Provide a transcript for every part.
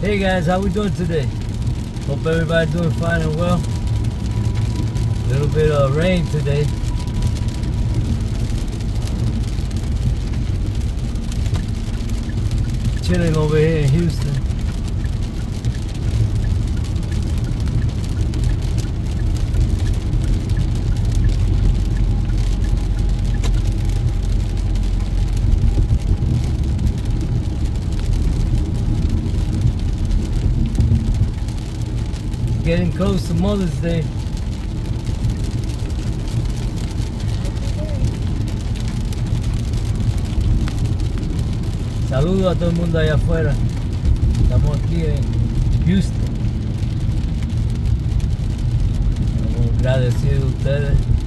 Hey guys, how we doing today? Hope everybody doing fine and well. A little bit of rain today. Chilling over here in Houston. Getting close to Mother's Day. Saludos a todo el mundo allá afuera. Estamos aquí en Houston. Estamos agradecidos a ustedes.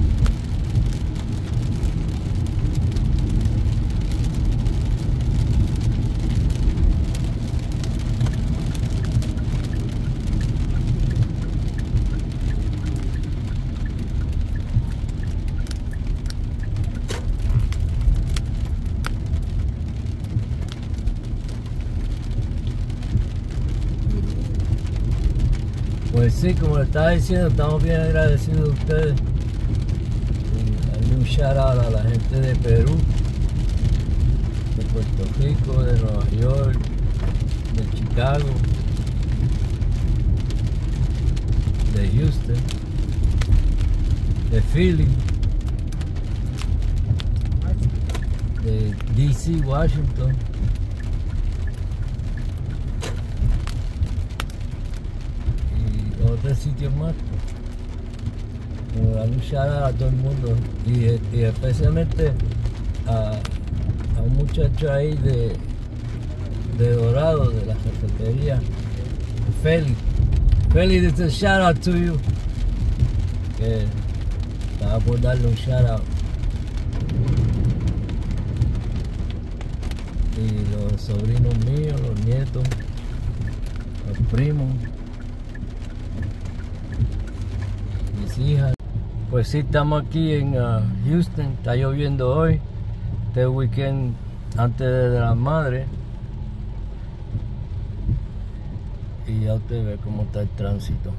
Pues sí, como le estaba diciendo, estamos bien agradecidos de ustedes. Hay un shout out a la gente de Perú, de Puerto Rico, de Nueva York, de Chicago, de Houston, de Philly, de DC, Washington. Y otros sitios más. Shout out a todo el mundo y, especialmente a, un muchacho ahí de, de Dorado, de la cafetería, Félix. Félix, a shout out to you. Que estaba por darle un shout out. Y los sobrinos míos, los nietos, los primos. Pues sí, estamos aquí en uh, Houston, está lloviendo hoy, este weekend antes de la madre. Y ya usted ve cómo está el tránsito.